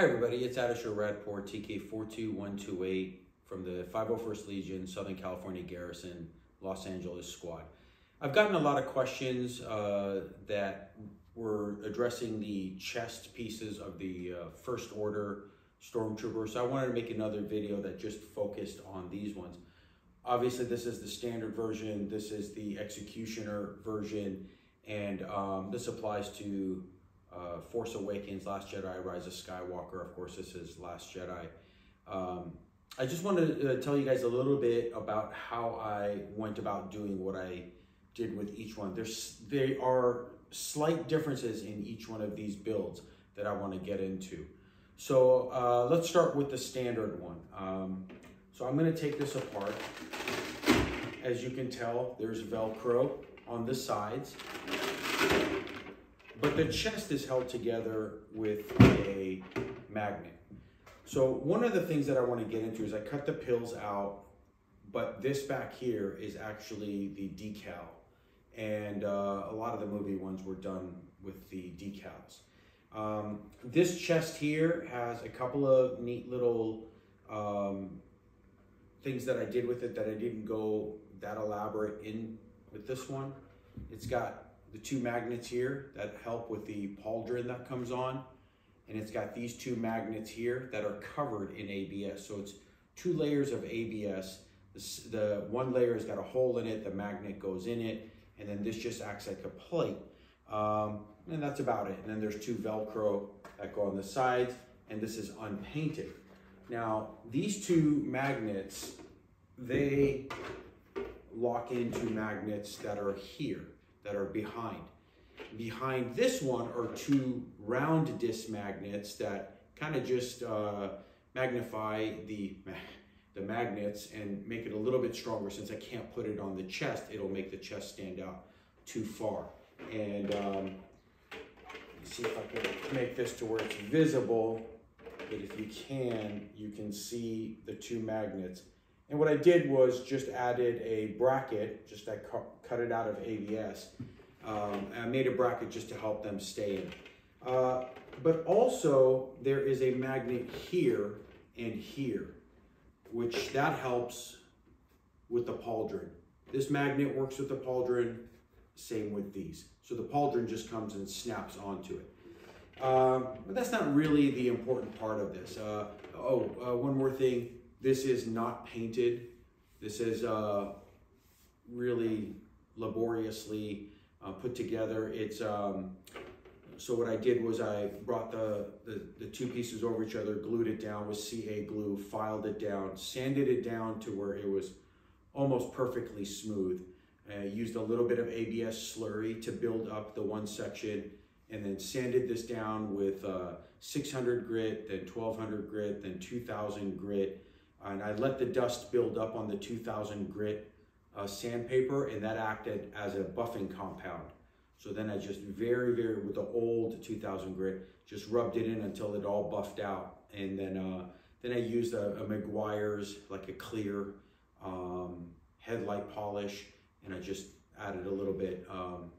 Hi everybody, it's Ardeshir Radpour, TK42128 from the 501st Legion, Southern California Garrison, Los Angeles Squad. I've gotten a lot of questions uh, that were addressing the chest pieces of the uh, First Order Stormtrooper, So I wanted to make another video that just focused on these ones. Obviously this is the standard version, this is the Executioner version, and um, this applies to uh, Force Awakens, Last Jedi, Rise of Skywalker. Of course, this is Last Jedi. Um, I just wanted to uh, tell you guys a little bit about how I went about doing what I did with each one. There's there are slight differences in each one of these builds that I want to get into. So uh, let's start with the standard one. Um, so I'm going to take this apart. As you can tell, there's Velcro on the sides. But the chest is held together with a magnet. So one of the things that I want to get into is I cut the pills out, but this back here is actually the decal. And uh, a lot of the movie ones were done with the decals. Um, this chest here has a couple of neat little um, things that I did with it that I didn't go that elaborate in with this one. It's got the two magnets here that help with the pauldron that comes on. And it's got these two magnets here that are covered in ABS. So it's two layers of ABS. The, the one layer has got a hole in it, the magnet goes in it, and then this just acts like a plate. Um, and that's about it. And then there's two Velcro that go on the sides, and this is unpainted. Now, these two magnets, they lock into magnets that are here that are behind. Behind this one are two round disc magnets that kind of just uh, magnify the, the magnets and make it a little bit stronger. Since I can't put it on the chest, it'll make the chest stand out too far. And um, see if I can make this to where it's visible. But if you can, you can see the two magnets. And what I did was just added a bracket, just I cu cut it out of ABS. Um, I made a bracket just to help them stay in. Uh, but also there is a magnet here and here, which that helps with the pauldron. This magnet works with the pauldron, same with these. So the pauldron just comes and snaps onto it. Um, but that's not really the important part of this. Uh, oh, uh, one more thing. This is not painted. This is uh, really laboriously uh, put together. It's um, so what I did was I brought the, the, the two pieces over each other, glued it down with CA glue, filed it down, sanded it down to where it was almost perfectly smooth. I used a little bit of ABS slurry to build up the one section and then sanded this down with uh, 600 grit, then 1200 grit, then 2000 grit, and I let the dust build up on the 2000 grit uh, sandpaper and that acted as a buffing compound. So then I just very, very, with the old 2000 grit, just rubbed it in until it all buffed out. And then uh, then I used a, a Meguiar's, like a clear um, headlight polish, and I just added a little bit um,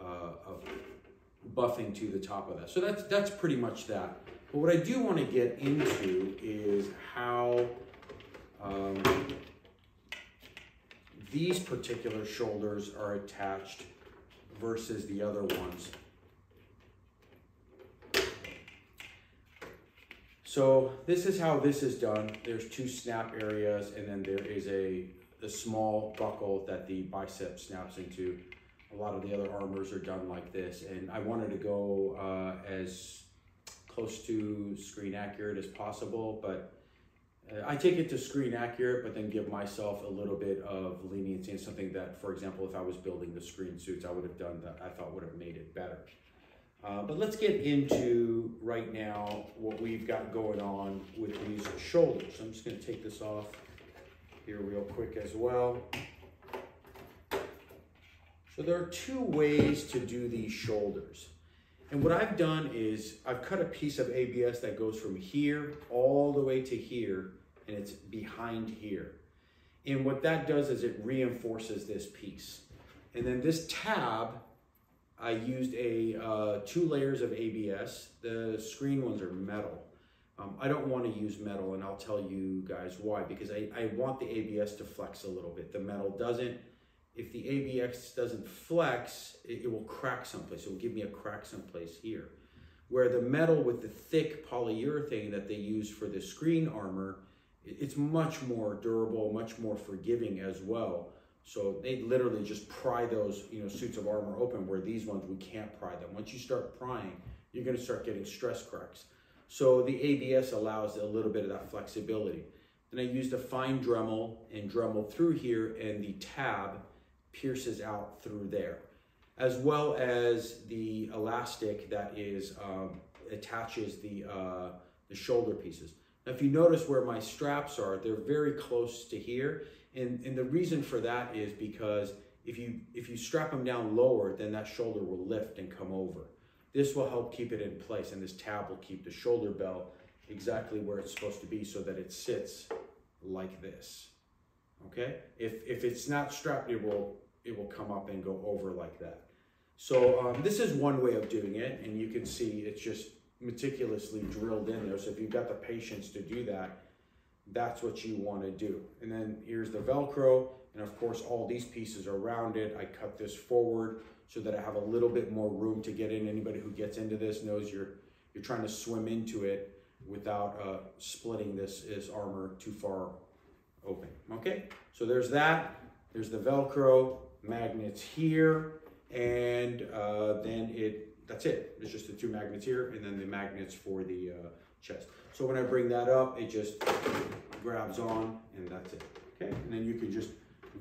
uh, of buffing to the top of that. So that's, that's pretty much that. But what I do want to get into is how um, these particular shoulders are attached versus the other ones. So this is how this is done. There's two snap areas and then there is a, a small buckle that the bicep snaps into. A lot of the other armors are done like this and I wanted to go uh, as close to screen accurate as possible, but uh, I take it to screen accurate, but then give myself a little bit of leniency and something that, for example, if I was building the screen suits, I would have done that I thought would have made it better. Uh, but let's get into right now what we've got going on with these shoulders. I'm just going to take this off here real quick as well. So there are two ways to do these shoulders. And what I've done is I've cut a piece of ABS that goes from here all the way to here, and it's behind here. And what that does is it reinforces this piece. And then this tab, I used a uh, two layers of ABS. The screen ones are metal. Um, I don't want to use metal, and I'll tell you guys why. Because I, I want the ABS to flex a little bit. The metal doesn't. If the ABS doesn't flex, it, it will crack someplace. It will give me a crack someplace here. Where the metal with the thick polyurethane that they use for the screen armor, it's much more durable, much more forgiving as well. So they literally just pry those, you know, suits of armor open where these ones, we can't pry them. Once you start prying, you're gonna start getting stress cracks. So the ABS allows a little bit of that flexibility. Then I used a fine Dremel and Dremel through here and the tab pierces out through there. As well as the elastic that is um, attaches the, uh, the shoulder pieces. Now if you notice where my straps are, they're very close to here and, and the reason for that is because if you, if you strap them down lower, then that shoulder will lift and come over. This will help keep it in place and this tab will keep the shoulder belt exactly where it's supposed to be so that it sits like this. Okay? If, if it's not strapped, it will, it will come up and go over like that. So um, this is one way of doing it and you can see it's just meticulously drilled in there. So if you've got the patience to do that, that's what you want to do. And then here's the Velcro. And of course, all these pieces are rounded. I cut this forward so that I have a little bit more room to get in. Anybody who gets into this knows you're, you're trying to swim into it without uh, splitting this, this armor too far open. Okay, so there's that. There's the Velcro magnets here. And uh, then it, that's it. It's just the two magnets here and then the magnets for the uh, chest. So when I bring that up, it just grabs on and that's it. Okay, and then you can just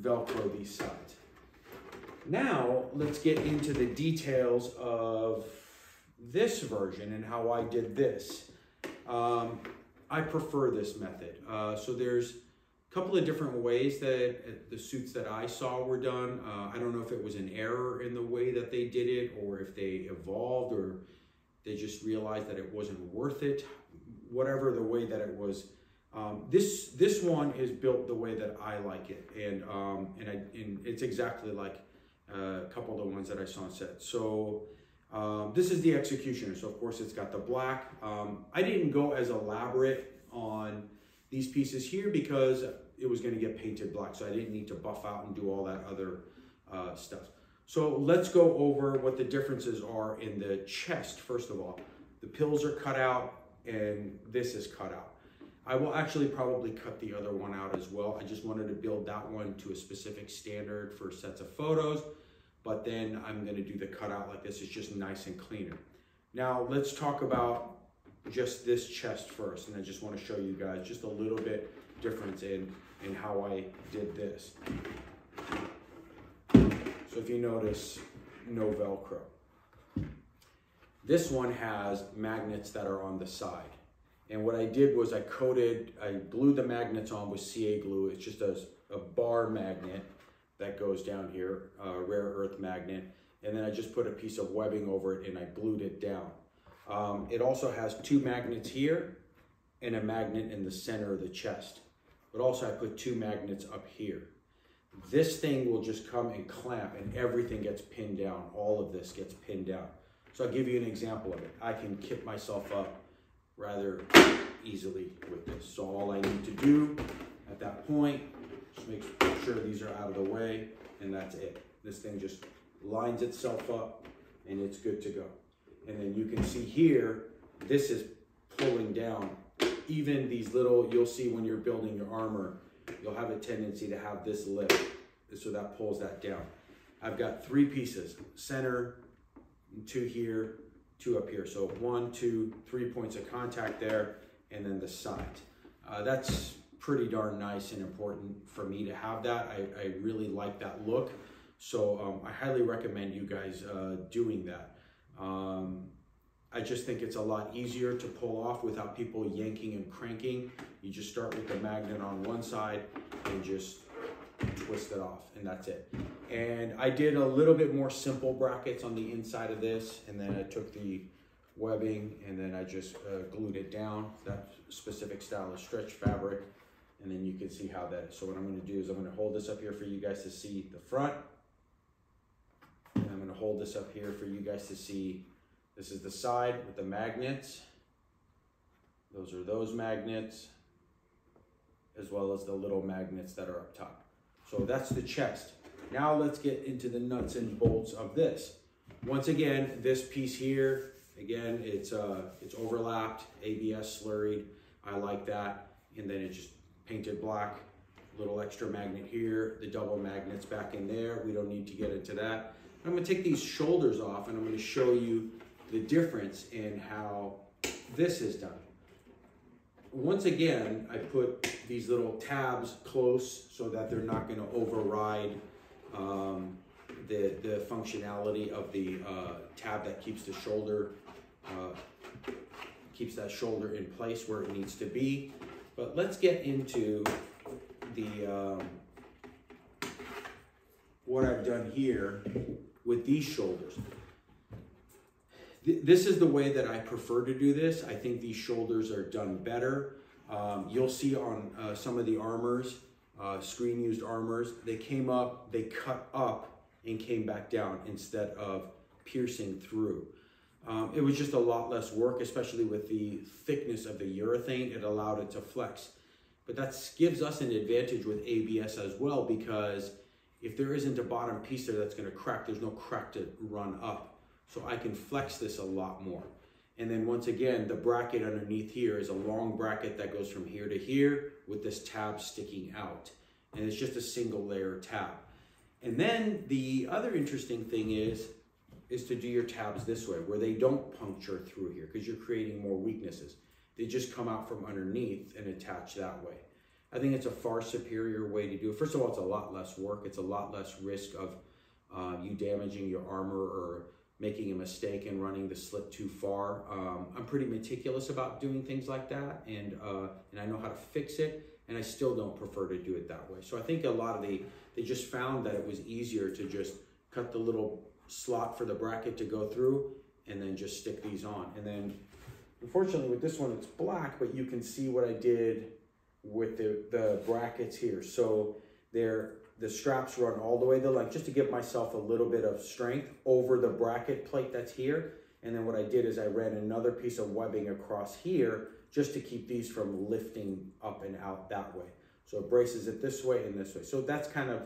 Velcro these sides. Now, let's get into the details of this version and how I did this. Um, I prefer this method. Uh, so there's couple of different ways that uh, the suits that I saw were done. Uh, I don't know if it was an error in the way that they did it or if they evolved or they just realized that it wasn't worth it whatever the way that it was. Um, this this one is built the way that I like it, and um, and, I, and it's exactly like uh, a couple of the ones that I saw on set. So um, this is the executioner. So of course it's got the black. Um, I didn't go as elaborate on these pieces here because it was going to get painted black, so I didn't need to buff out and do all that other uh, stuff. So let's go over what the differences are in the chest. First of all, the pills are cut out and this is cut out. I will actually probably cut the other one out as well. I just wanted to build that one to a specific standard for sets of photos, but then I'm gonna do the cutout like this. It's just nice and cleaner. Now let's talk about just this chest first. And I just wanna show you guys just a little bit difference in, in how I did this. So if you notice, no Velcro. This one has magnets that are on the side. And what I did was I coated, I glued the magnets on with CA glue. It's just a, a bar magnet that goes down here, a rare earth magnet. And then I just put a piece of webbing over it and I glued it down. Um, it also has two magnets here and a magnet in the center of the chest. But also I put two magnets up here. This thing will just come and clamp and everything gets pinned down. All of this gets pinned down. So I'll give you an example of it. I can kit myself up rather easily with this. So all I need to do at that point, just make sure these are out of the way and that's it. This thing just lines itself up and it's good to go. And then you can see here, this is pulling down. Even these little, you'll see when you're building your armor, you'll have a tendency to have this lift. So that pulls that down. I've got three pieces, center, two here, two up here. So one, two, three points of contact there, and then the side. Uh, that's pretty darn nice and important for me to have that. I, I really like that look. So um, I highly recommend you guys uh, doing that. Um, I just think it's a lot easier to pull off without people yanking and cranking. You just start with the magnet on one side and just twist it off and that's it. And I did a little bit more simple brackets on the inside of this and then I took the webbing and then I just uh, glued it down, that specific style of stretch fabric. And then you can see how that is. So what I'm gonna do is I'm gonna hold this up here for you guys to see the front. Hold this up here for you guys to see. This is the side with the magnets. Those are those magnets, as well as the little magnets that are up top. So that's the chest. Now let's get into the nuts and bolts of this. Once again, this piece here, again, it's uh, it's overlapped, ABS slurried. I like that. And then it just painted black, little extra magnet here, the double magnets back in there. We don't need to get into that. I'm gonna take these shoulders off and I'm gonna show you the difference in how this is done. Once again, I put these little tabs close so that they're not gonna override um, the, the functionality of the uh, tab that keeps the shoulder, uh, keeps that shoulder in place where it needs to be. But let's get into the, um, what I've done here with these shoulders. This is the way that I prefer to do this. I think these shoulders are done better. Um, you'll see on uh, some of the armors, uh, screen used armors, they came up, they cut up and came back down instead of piercing through. Um, it was just a lot less work, especially with the thickness of the urethane. It allowed it to flex. But that gives us an advantage with ABS as well because if there isn't a bottom piece there that's going to crack, there's no crack to run up. So I can flex this a lot more. And then once again, the bracket underneath here is a long bracket that goes from here to here with this tab sticking out. And it's just a single layer tab. And then the other interesting thing is, is to do your tabs this way, where they don't puncture through here because you're creating more weaknesses. They just come out from underneath and attach that way. I think it's a far superior way to do it. First of all, it's a lot less work. It's a lot less risk of uh, you damaging your armor or making a mistake and running the slip too far. Um, I'm pretty meticulous about doing things like that, and uh, and I know how to fix it. And I still don't prefer to do it that way. So I think a lot of the they just found that it was easier to just cut the little slot for the bracket to go through, and then just stick these on. And then, unfortunately, with this one, it's black, but you can see what I did with the, the brackets here. So they're, the straps run all the way the length just to give myself a little bit of strength over the bracket plate that's here. And then what I did is I ran another piece of webbing across here just to keep these from lifting up and out that way. So it braces it this way and this way. So that's kind of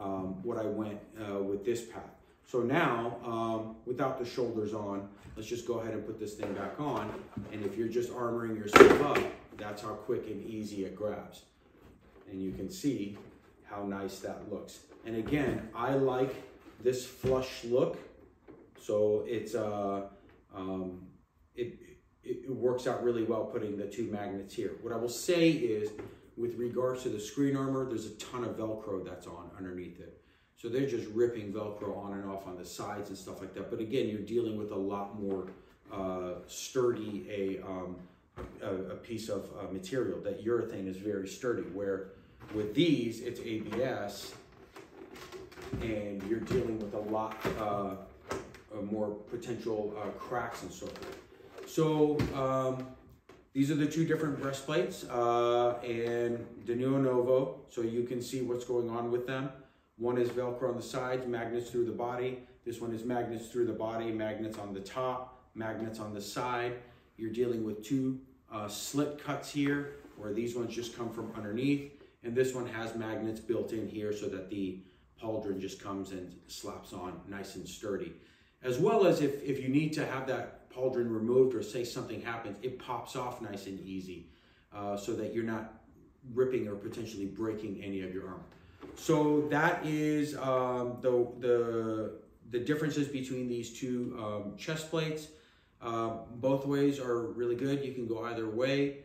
um, what I went uh, with this path. So now, um, without the shoulders on, let's just go ahead and put this thing back on. And if you're just armoring yourself up, that's how quick and easy it grabs. And you can see how nice that looks. And again, I like this flush look. So it's uh, um, it, it, works out really well putting the two magnets here. What I will say is, with regards to the screen armor, there's a ton of Velcro that's on underneath it. So they're just ripping Velcro on and off on the sides and stuff like that. But again, you're dealing with a lot more uh, sturdy a um, a, a piece of uh, material. That urethane is very sturdy, where with these, it's ABS, and you're dealing with a lot uh, more potential uh, cracks and so forth. So um, these are the two different breastplates uh, and Denuo Novo, so you can see what's going on with them. One is Velcro on the sides, magnets through the body. This one is magnets through the body, magnets on the top, magnets on the side. You're dealing with two uh, slit cuts here, where these ones just come from underneath. And this one has magnets built in here so that the pauldron just comes and slaps on nice and sturdy. As well as if, if you need to have that pauldron removed or say something happens, it pops off nice and easy uh, so that you're not ripping or potentially breaking any of your armor. So that is um, the, the, the differences between these two um, chest plates. Uh, both ways are really good. You can go either way.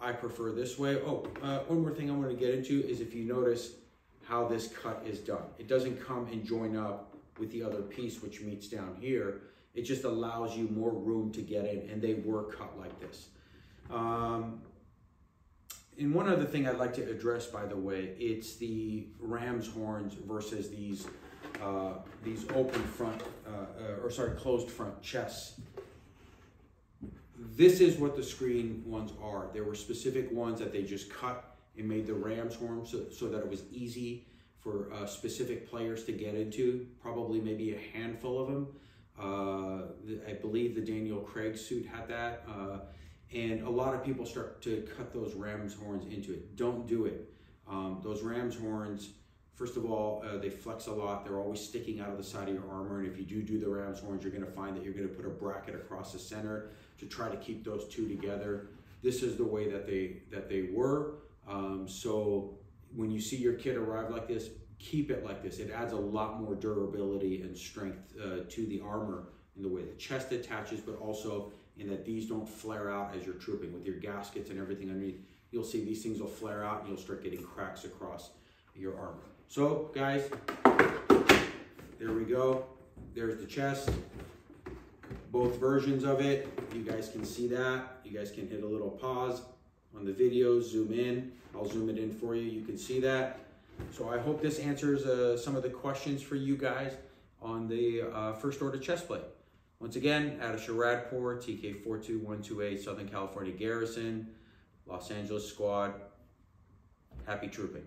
I prefer this way. Oh, uh, one more thing I want to get into is if you notice how this cut is done. It doesn't come and join up with the other piece which meets down here. It just allows you more room to get in and they were cut like this. Um, and one other thing I'd like to address, by the way, it's the ram's horns versus these uh, these open front, uh, uh, or sorry, closed front chests this is what the screen ones are. There were specific ones that they just cut and made the ram's horn so, so that it was easy for uh, specific players to get into, probably maybe a handful of them. Uh, I believe the Daniel Craig suit had that. Uh, And a lot of people start to cut those ram's horns into it. Don't do it. Um, those ram's horns, first of all, uh, they flex a lot. They're always sticking out of the side of your armor. And if you do do the ram's horns, you're going to find that you're going to put a bracket across the center to try to keep those two together. This is the way that they that they were. Um, so when you see your kit arrive like this, keep it like this. It adds a lot more durability and strength uh, to the armor in the way the chest attaches, but also in that these don't flare out as you're trooping with your gaskets and everything underneath. You'll see these things will flare out and you'll start getting cracks across your armor. So guys, there we go. There's the chest. Both versions of it. You guys can see that. You guys can hit a little pause on the video, zoom in. I'll zoom it in for you. You can see that. So I hope this answers uh, some of the questions for you guys on the uh, first order chest plate. Once again, Ardeshir Radpour, TK42128, Southern California Garrison, Los Angeles Squad. Happy trooping.